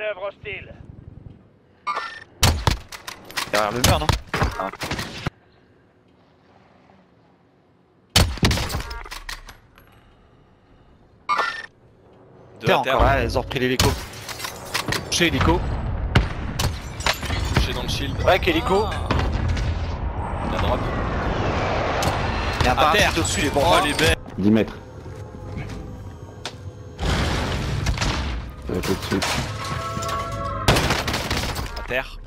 Manœuvre hostile. Derrière le mur, non Ah. Deux terre, encore, là, ils ont repris l'hélico. Chez hélico. touché dans le shield. Ouais, hélico. La drop. Il y a un À parachute terre. au-dessus, les Oh, bons. les bêtes. 10 mètres. Ça va être au-dessus. Terre.